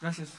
Gracias.